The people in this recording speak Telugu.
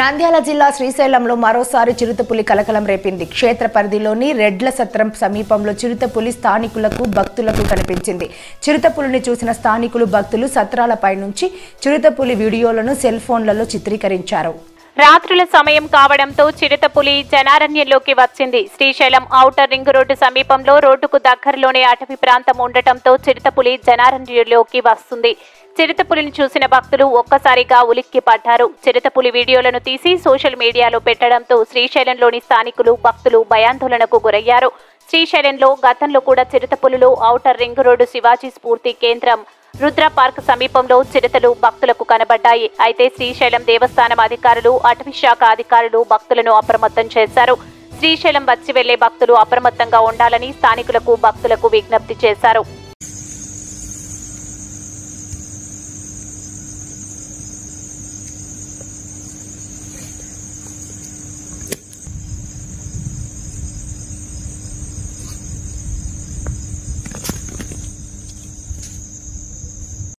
నంద్యాల జిల్లా శ్రీశైలంలో మరోసారి చిరుతపులి కలకలం రేపింది. క్షేత్ర పరిధిలోని రెడ్ల సత్రం సమీపంలో చిరుతపులి స్థానికులకు భక్తులకు కనిపించింది. చిరుతపులిని చూసిన స్థానికులు భక్తులు సత్రాలపై నుంచి చిరుతపులి వీడియోలను సెల్ ఫోన్లలో చిత్రీకరించారు. రాత్రుల సమయం కావడంతో చిరుతపులి జనారణ్యంలోకి వచ్చింది. శ్రీశైలం ఔటర్ రింగ్ రోడ్డు సమీపంలో రోడ్డుకు దగ్గరలోనే అటవీ ప్రాంతం ఉండటంతో చిరుతపులి జనారణ్యంలోకి వస్తుంది. చిరుతపులిని చూసిన భక్తులు ఒక్కసారిగా ఉలిక్కి పడ్డారు చిరుతపులి వీడియోలను తీసి సోషల్ మీడియాలో పెట్టడంతో శ్రీశైలంలోని స్థానికులు భక్తులు భయాందోళనకు గురయ్యారు. శ్రీశైలంలో గతంలో కూడా చిరుతపులులు ఔటర్ రింగ్ రోడ్డు శివాజీ స్ఫూర్తి కేంద్రం రుద్ర పార్క్ సమీపంలో చిరుతలు భక్తులకు కనబడ్డాయి. అయితే శ్రీశైలం దేవస్థానం అధికారులు అటవీ శాఖ అధికారులు భక్తులను అప్రమత్తం చేశారు. శ్రీశైలం వచ్చి వెళ్ళే భక్తులు అప్రమత్తంగా ఉండాలని స్థానికులకు భక్తులకు విజ్ఞప్తి చేశారు.